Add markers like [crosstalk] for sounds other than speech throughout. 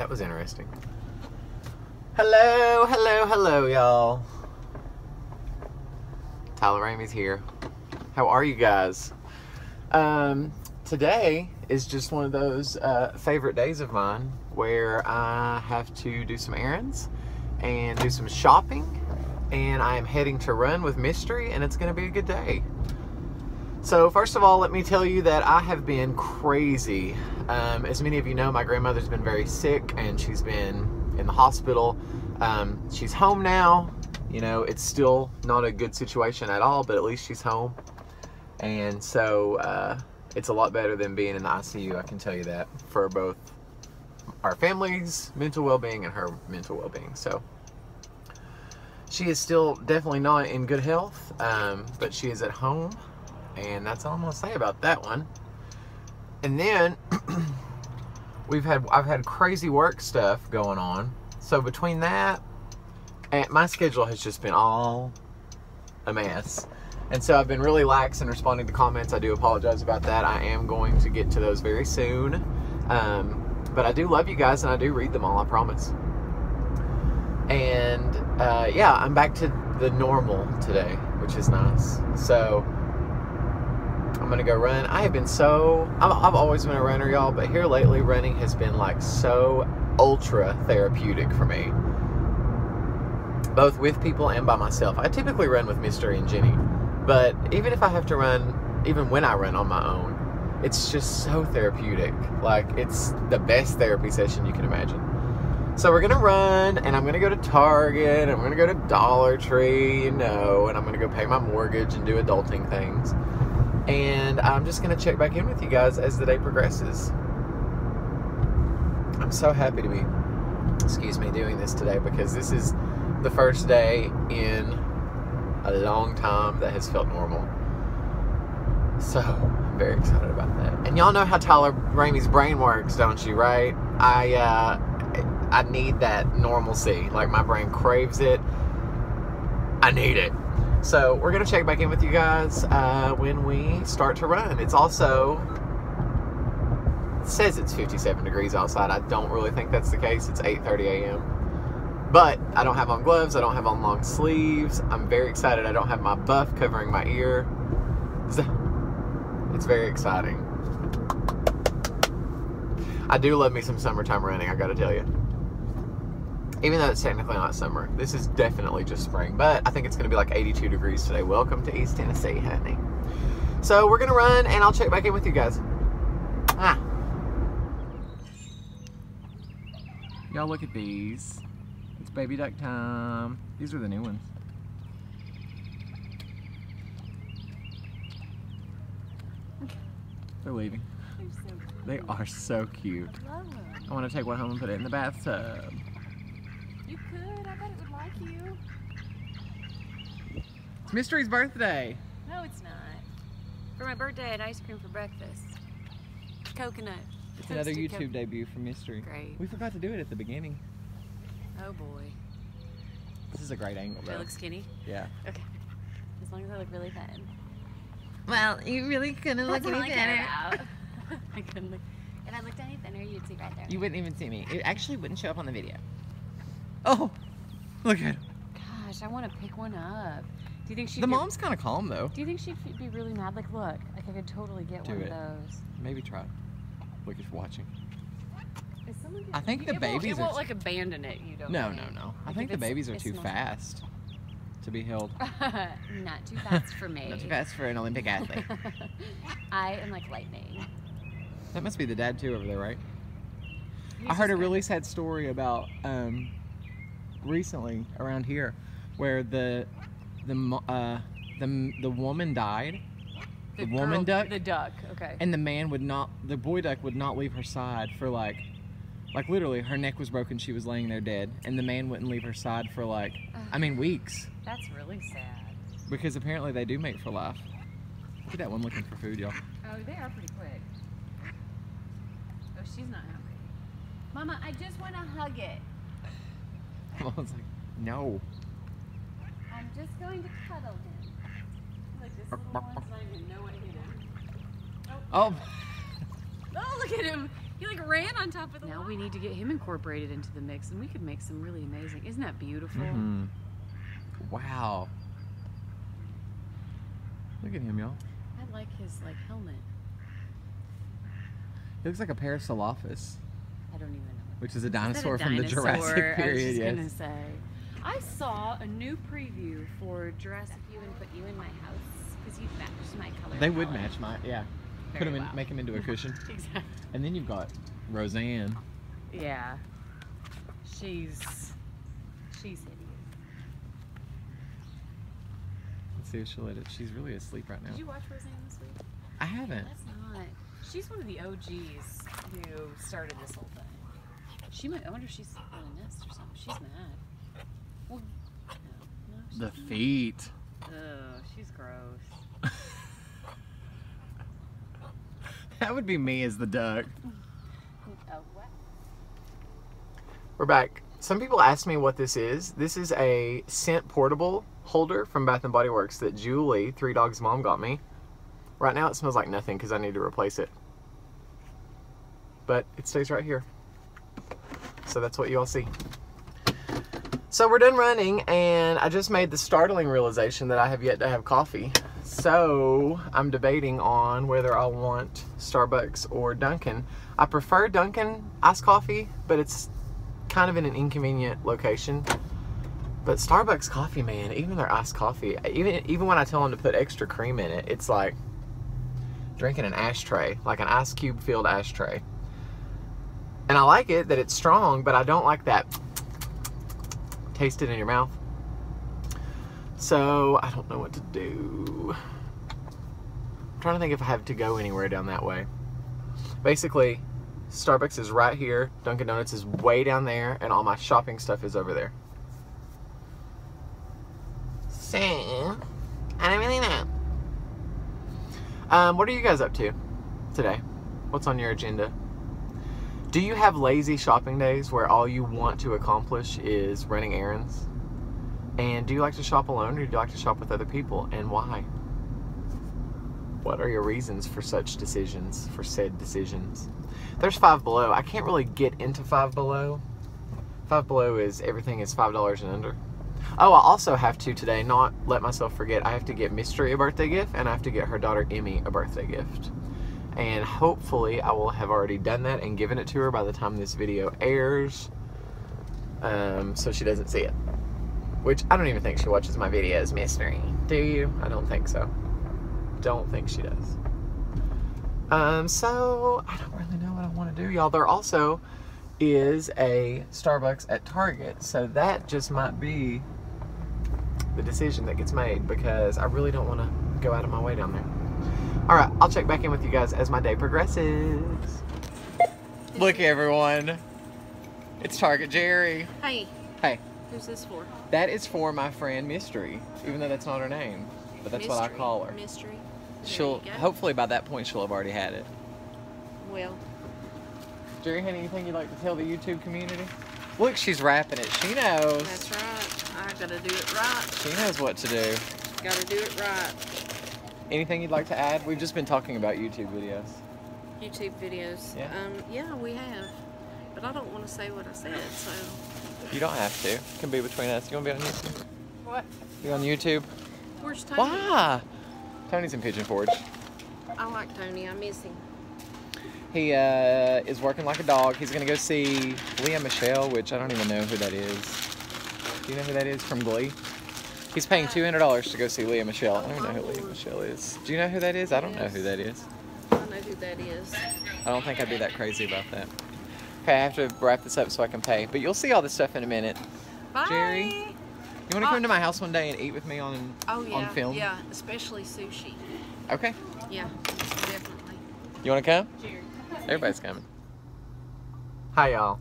That was interesting. Hello, hello, hello, y'all. Tyler Ramey's here. How are you guys? Um, today is just one of those uh, favorite days of mine where I have to do some errands and do some shopping, and I am heading to run with Mystery, and it's going to be a good day. So, first of all, let me tell you that I have been crazy. Um, as many of you know, my grandmother's been very sick and she's been in the hospital. Um, she's home now. You know, it's still not a good situation at all, but at least she's home. And so, uh, it's a lot better than being in the ICU, I can tell you that, for both our family's mental well being and her mental well being. So, she is still definitely not in good health, um, but she is at home and that's all I'm gonna say about that one. And then [clears throat] we've had I've had crazy work stuff going on. So between that and my schedule has just been all a mess. And so I've been really lax in responding to comments. I do apologize about that. I am going to get to those very soon. Um, but I do love you guys and I do read them all, I promise. And uh, yeah, I'm back to the normal today, which is nice. So I'm gonna go run. I have been so, I've, I've always been a runner, y'all, but here lately, running has been like so ultra therapeutic for me. Both with people and by myself. I typically run with Mystery and Jenny, but even if I have to run, even when I run on my own, it's just so therapeutic. Like, it's the best therapy session you can imagine. So we're gonna run, and I'm gonna go to Target, and I'm gonna go to Dollar Tree, you know, and I'm gonna go pay my mortgage and do adulting things and I'm just going to check back in with you guys as the day progresses. I'm so happy to be, excuse me, doing this today because this is the first day in a long time that has felt normal. So I'm very excited about that. And y'all know how Tyler Ramey's brain works, don't you? Right? I uh, I need that normalcy. Like my brain craves it. I need it. So we're gonna check back in with you guys uh, when we start to run. It's also it says it's 57 degrees outside. I don't really think that's the case. It's 8:30 a.m. But I don't have on gloves. I don't have on long sleeves. I'm very excited. I don't have my buff covering my ear. [laughs] It's very exciting. I do love me some summertime running. I gotta tell you even though it's technically not summer. This is definitely just spring, but I think it's going to be like 82 degrees today. Welcome to East Tennessee, honey. So we're going to run, and I'll check back in with you guys. Ah. Y'all look at these. It's baby duck time. These are the new ones. They're leaving. They're so They are so cute. I. I want to take one home and put it in the bathtub. You could. I bet it would like you. It's Mystery's birthday. No, it's not. For my birthday, I had ice cream for breakfast. Coconut. It's another Toasted YouTube debut for Mystery. Great. We forgot to do it at the beginning. Oh boy. This is a great angle, Do though. I look skinny? Yeah. Okay. As long as I look really thin. Well, you really couldn't That's look any I care better. [laughs] about. [laughs] I couldn't look. If I looked any thinner, you'd see right there. You wouldn't even see me. It actually wouldn't show up on the video. Oh, look at her. Gosh, I want to pick one up. Do you think she'd The get- mom's kind of calm, though. Do you think she'd be really mad? Like, look, like I could totally get Do one it. of those. Maybe try. Look, it's watching. Is someone I think the it won't- babies it won't like abandon it. You don't. No, think. no, no. I Like, think the babies are too not- fast to be held. [laughs] Not too fast for [laughs] me. Not too fast for an Olympic athlete. [laughs] I am like lightning. That must be the dad, too, over there, right? He's I heard just a really sad story about um, recently around here where the the uh, the the woman died the woman girl- duck? The duck. Okay. and the man would not the boy duck would not leave her side for like like literally her neck was broken she was laying there dead and the man wouldn't leave her side for like i mean weeks That's really sad. because apparently they do mate for life look at that one looking for food y'all Oh, they are pretty quick. Oh, she's not happy. Mama, I just want to hug it. [laughs] I was like no I'm just going to cuddle him. Like this little one's not even know what hit him. oh Oh, look at him. He like ran on top of the Now we need to get him incorporated into the mix and we could make some really amazing. Isn't that beautiful? Mhm. Wow. Look at him, y'all. I like his like helmet. He looks like a Parasaurolophus, I don't even know. Which is a Is a dinosaur from the dinosaur? Jurassic I was period. just Yes. gonna say. I saw a new preview for Jurassic You and Put You in My House because you match my color. They would match my yeah. Put them in, well. make them into a [laughs] cushion. Exactly. And then you've got Roseanne. Yeah. She's she's hideous. Let's see if she'll let it. She's really asleep right now. Did you watch Roseanne this week? I haven't. That's not. She's one of the OGs who started this whole thing. She might. I wonder if she's on a nest or something. She's mad. Well, no, no. She's The not. feet. Ugh, she's gross. [laughs] That would be me as the duck. Oh. We're back. Some people ask me what this is. This is a scent portable holder from Bath and Body Works that Julie, Three Dogs Mom, got me. Right now it smells like nothing because I need to replace it. But it stays right here. So that's what you all see. So we're done running and I just made the startling realization that I have yet to have coffee. So I'm debating on whether I want Starbucks or Dunkin'. I prefer Dunkin' iced coffee, but it's kind of in an inconvenient location. But Starbucks coffee, man, even their iced coffee, even even when I tell them to put extra cream in it, it's like drinking an ashtray, like an ice cube filled ashtray. And I like it that it's strong, but I don't like that taste it in your mouth. So I don't know what to do. I'm trying to think if I have to go anywhere down that way. Basically, Starbucks is right here, Dunkin' Donuts is way down there, and all my shopping stuff is over there. So, I don't really know. Um, what are you guys up to today? What's on your agenda? Do you have lazy shopping days where all you want to accomplish is running errands? And do you like to shop alone or do you like to shop with other people and why? What are your reasons for such decisions, for said decisions? There's Five Below. I can't really get into Five Below. Five Below is everything is $5 and under. Oh, I also have to today not let myself forget. I have to get Mystery a birthday gift and I have to get her daughter Emmy a birthday gift. And hopefully I will have already done that and given it to her by the time this video airs. Um, so she doesn't see it. Which I don't even think she watches my videos, Mystery. Do you? I don't think so. Don't think she does. Um, so I don't really know what I want to do, y'all. There also is a Starbucks at Target, so that just might be the decision that gets made because I really don't want to go out of my way down there. All right, I'll check back in with you guys as my day progresses. Look, everyone. It's Target Jerry. Hey. Hey. Who's this for? That is for my friend Mystery, even though that's not her name. But that's what I call her. Mystery. There She'll hopefully by that point she'll have already had it. Well, Jerry, honey, anything you'd like to tell the YouTube community? Look, she's rapping it. She knows. That's right. I gotta do it right. She knows what to do. Gotta do it right. Anything you'd like to add? We've just been talking about YouTube videos. YouTube videos. Yeah. Um, yeah, we have. But I don't want to say what I said, so. You don't have to. It can be between us. You want to be on YouTube? What? You on YouTube? Where's Tony? Why? Tony's in Pigeon Forge. I like Tony. I miss him. He uh, is working like a dog. He's gonna go see Lea Michele, which I don't even know who that is. Do you know who that is from Glee? He's paying two hundred dollars to go see Lea Michele. I don't even know who Lea Michele is. Do you know who that is? I don't know who that is. I know who that is. I don't think I'd be that crazy about that. Okay, I have to wrap this up so I can pay. But you'll see all this stuff in a minute. Bye. Jerry? You want to Oh. come to my house one day and eat with me on Oh yeah. on film? Yeah, especially sushi. Okay. Yeah, definitely. You want to come? Jerry. Everybody's coming. Hi, y'all.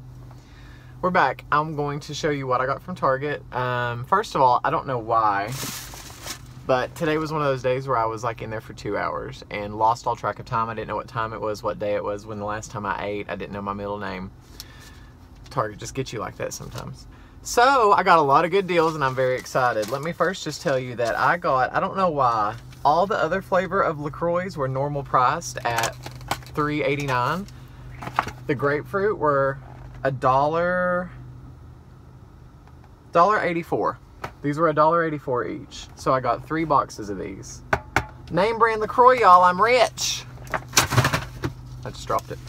We're back. I'm going to show you what I got from Target. Um, first of all, I don't know why, but today was one of those days where I was like in there for two hours and lost all track of time. I didn't know what time it was, what day it was, when the last time I ate. I didn't know my middle name. Target just gets you like that sometimes. So I got a lot of good deals and I'm very excited. Let me first just tell you that I got, I don't know why, all the other flavor of LaCroix were normal priced at $3.89. The grapefruit were a dollar, dollar eighty-four. These were a dollar eighty-four each. So I got three boxes of these. Name brand LaCroix, y'all. I'm rich. I just dropped it.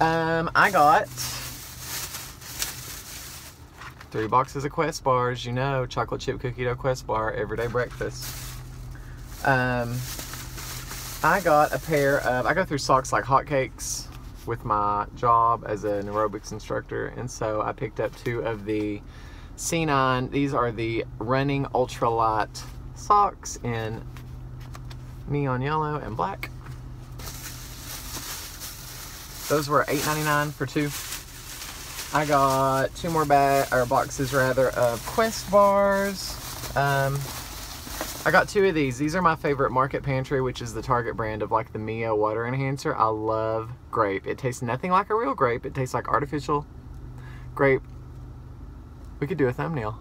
Um, I got three boxes of Quest bars. You know, chocolate chip cookie dough Quest bar, everyday breakfast. Um, I got a pair of. I go through socks like hotcakes with my job as an aerobics instructor, and so I picked up two of the C9. These are the running ultralight socks in neon yellow and black. Those were $8.99 for two. I got two more bag or boxes rather of Quest bars. Um, I got two of these. These are my favorite Market Pantry, which is the Target brand of like the Mio water enhancer. I love grape. It tastes nothing like a real grape. It tastes like artificial grape. We could do a thumbnail.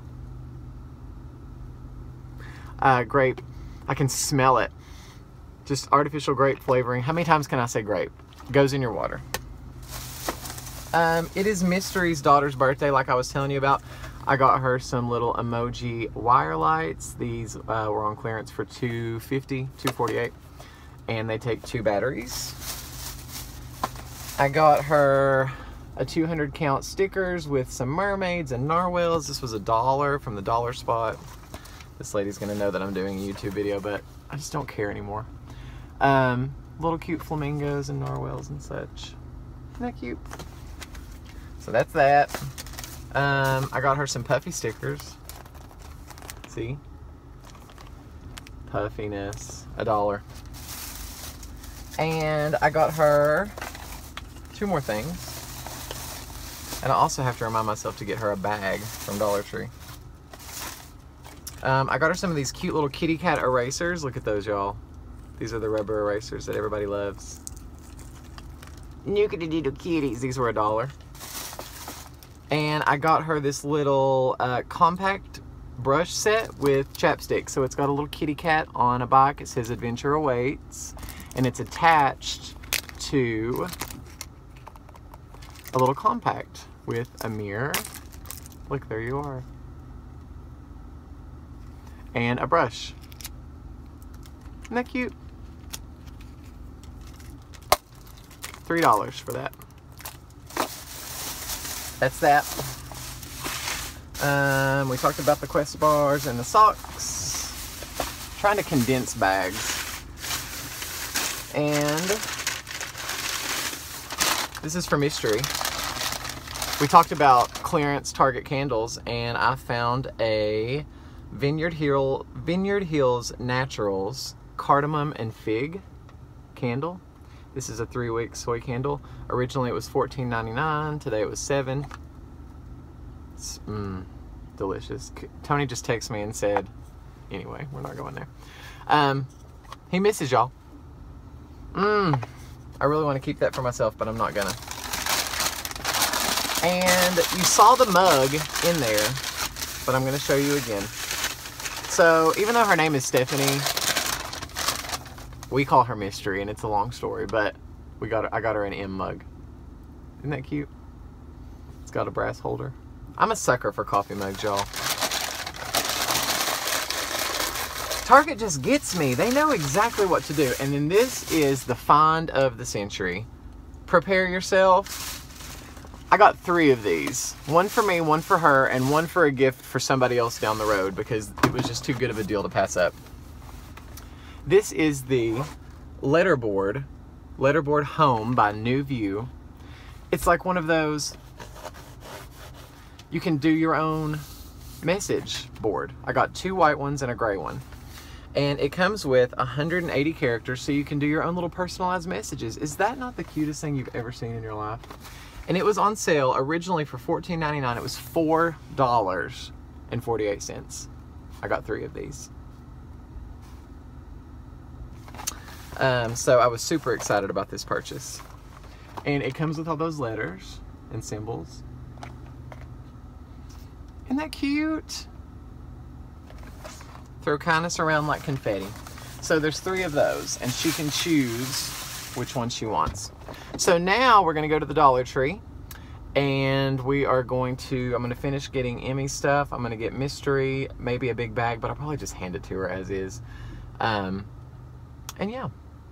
Uh, grape. I can smell it. Just artificial grape flavoring. How many times can I say grape? Goes in your water. Um, it is Mystery's daughter's birthday, like I was telling you about. I got her some little emoji wire lights. These uh, were on clearance for 250 248 and they take two batteries. I got her a 200 count stickers with some mermaids and narwhals. This was a dollar from the dollar spot. This lady's gonna know that I'm doing a YouTube video, but I just don't care anymore. Um, little cute flamingos and narwhals and such. Isn't that cute? So that's that. Um, I got her some puffy stickers. See? Puffiness. A dollar. And I got her two more things. And I also have to remind myself to get her a bag from Dollar Tree. Um, I got her some of these cute little kitty cat erasers. Look at those, y'all. These are the rubber erasers that everybody loves. Nookity doodle kitties. These were a dollar. And I got her this little uh, compact brush set with chapstick. So it's got a little kitty cat on a bike. It says Adventure Awaits. And it's attached to a little compact with a mirror. Look, there you are. And a brush. Isn't that cute? $3 for that. That's that. Um, we talked about the Quest bars and the socks. trying to condense bags. And this is for mystery. We talked about clearance Target candles, and I found a Vineyard Hill Vineyard Hills Naturals cardamom and fig candle. This is a three-wick soy candle. Originally it was $14.99. Today it was seven. It's mm, delicious. Tony just texted me and said, anyway, we're not going there. Um, he misses y'all. Mmm. I really want to keep that for myself, but I'm not gonna. And you saw the mug in there, but I'm gonna show you again. So even though her name is Stephanie, we call her Mystery, and it's a long story, but we got her, I got her an M mug. Isn't that cute? It's got a brass holder. I'm a sucker for coffee mugs, y'all. Target just gets me. They know exactly what to do. And then this is the find of the century. Prepare yourself. I got three of these. One for me, one for her, and one for a gift for somebody else down the road because it was just too good of a deal to pass up. This is the letterboard, letterboard home by New View. It's like one of those, you can do your own message board. I got two white ones and a gray one. And it comes with 180 characters so you can do your own little personalized messages. Is that not the cutest thing you've ever seen in your life? And it was on sale originally for $14.99. It was $4.48. I got three of these. Um, so I was super excited about this purchase. And it comes with all those letters and symbols. Isn't that cute? Throw kindness around like confetti. So there's three of those, and she can choose which one she wants. So now we're gonna go to the Dollar Tree and we are going to, I'm gonna finish getting Emmy stuff. I'm gonna get Mystery, maybe a big bag, but I'll probably just hand it to her as is. Um, and yeah,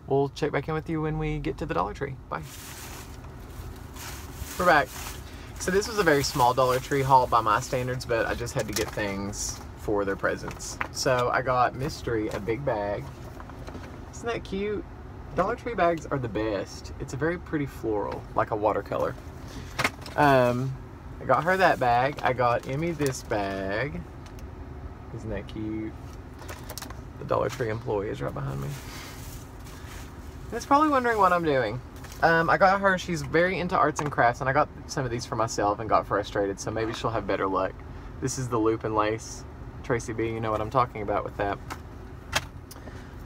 we'll check back in with you when we get to the Dollar Tree. Bye. We're back. So this was a very small Dollar Tree haul by my standards, but I just had to get things for their presents. So I got Mystery a big bag. Isn't that cute? Dollar Tree bags are the best. It's a very pretty floral, like a watercolor. Um, I got her that bag. I got Emmy this bag. Isn't that cute? The Dollar Tree employee is right behind me. It's probably wondering what I'm doing. Um, I got her, she's very into arts and crafts, and I got some of these for myself and got frustrated, so maybe she'll have better luck. This is the loop and lace. Tracy B, you know what I'm talking about with that.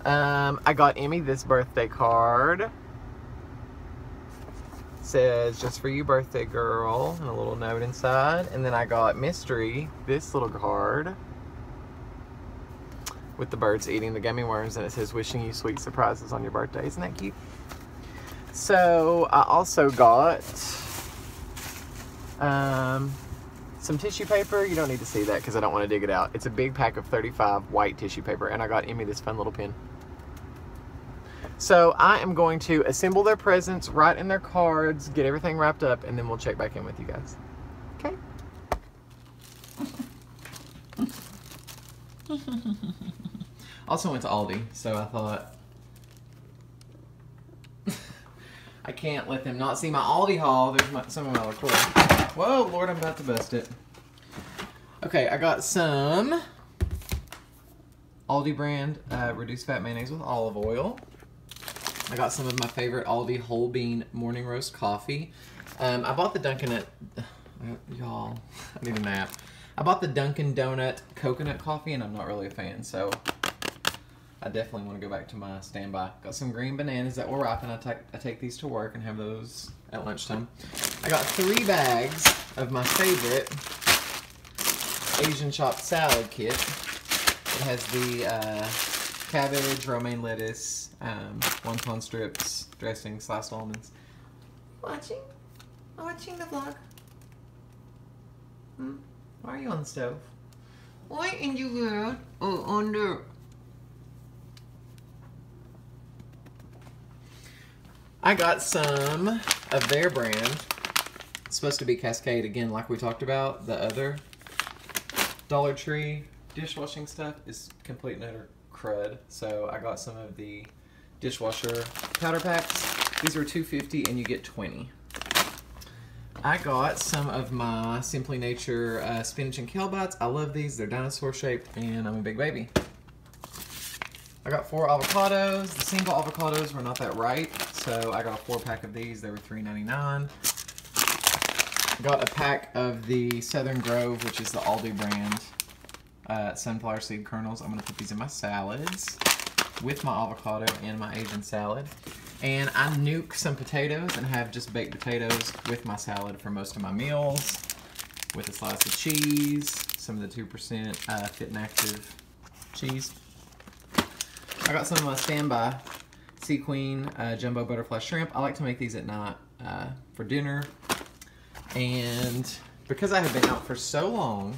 Um, I got Emmy this birthday card. says, just for you, birthday girl, and a little note inside. And then I got Mystery this little card with the birds eating the gummy worms, and it says, wishing you sweet surprises on your birthday. Isn't that cute? So I also got um, some tissue paper. You don't need to see that because I don't want to dig it out. It's a big pack of 35 white tissue paper, and I got Emmy this fun little pin. So I am going to assemble their presents, write in their cards, get everything wrapped up, and then we'll check back in with you guys. Okay? [laughs] also went to Aldi, so I thought [laughs] I can't let them not see my Aldi haul. There's my, some of my liqueur. Whoa, Lord, I'm about to bust it. Okay, I got some Aldi brand uh, reduced fat mayonnaise with olive oil. I got some of my favorite Aldi whole bean morning roast coffee. Um, I bought the Dunkin' at, [sighs] y'all, [laughs] I need a nap. I bought the Dunkin' Donut coconut coffee and I'm not really a fan, so I definitely want to go back to my standby. Got some green bananas that were ripe, and I take I take these to work and have those at lunchtime. I got three bags of my favorite Asian chopped salad kit. It has the uh, cabbage, romaine lettuce, um, wonton strips, dressing, sliced almonds. Watching? Watching the vlog? Hmm? Why are you on the stove? Why in the world? Oh, under. I got some of their brand. It's supposed to be Cascade again, like we talked about. The other Dollar Tree dishwashing stuff is complete and utter crud. So I got some of the dishwasher powder packs. These are 250 and you get 20. I got some of my Simply Nature uh, spinach and kale bites. I love these. They're dinosaur shaped and I'm a big baby. I got four avocados. The single avocados were not that right, so I got a four pack of these. They were $3.99. Got a pack of the Southern Grove, which is the Aldi brand uh, sunflower seed kernels. I'm gonna put these in my salads with my avocado and my Asian salad. And I nuke some potatoes and have just baked potatoes with my salad for most of my meals. With a slice of cheese, some of the 2% uh, Fit and Active cheese. I got some of my standby Sea Queen uh, Jumbo Butterfly Shrimp. I like to make these at night uh, for dinner. And because I have been out for so long,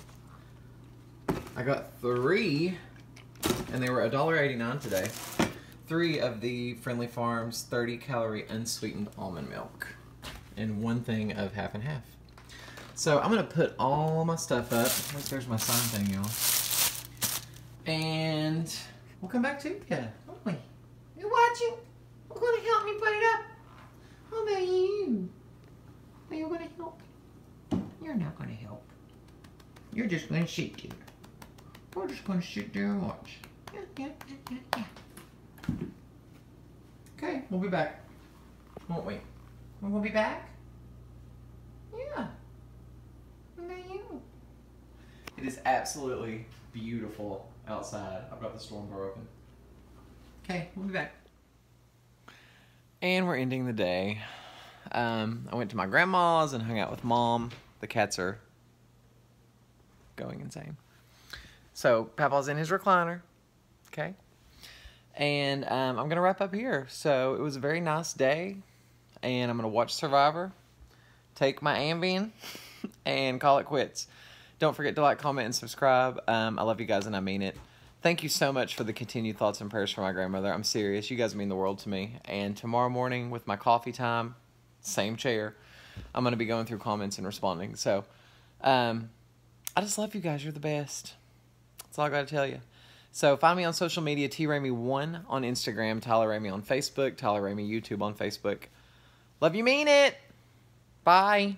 I got three, and they were $1.89 today. Three of the Friendly Farms 30 calorie unsweetened almond milk. And one thing of half and half. So I'm gonna put all my stuff up. There's my sign thing, y'all. And we'll come back to you, won't we? You watching? We're gonna help me put it up. How about you? Are you gonna help? You're not gonna help. You're just gonna sit there. We're just gonna sit there and watch. Yeah, yeah, yeah, yeah, yeah. Okay, we'll be back. Won't we? We'll be back? Yeah. What about you? It is absolutely beautiful outside. I've got the storm door open. Okay, we'll be back. And we're ending the day. Um, I went to my grandma's and hung out with mom. The cats are going insane. So Papa's in his recliner. Okay. And um, I'm going to wrap up here. So it was a very nice day. And I'm going to watch Survivor, take my Ambien, [laughs] and call it quits. Don't forget to like, comment, and subscribe. Um, I love you guys and I mean it. Thank you so much for the continued thoughts and prayers for my grandmother. I'm serious. You guys mean the world to me. And tomorrow morning with my coffee time, same chair, I'm going to be going through comments and responding. So um, I just love you guys. You're the best. That's all I got to tell you. So find me on social media, T Ramey1 on Instagram, Tyler Ramey on Facebook, Tyler Ramey YouTube on Facebook. Love you, mean it. Bye.